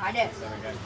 Ada, saya pegang.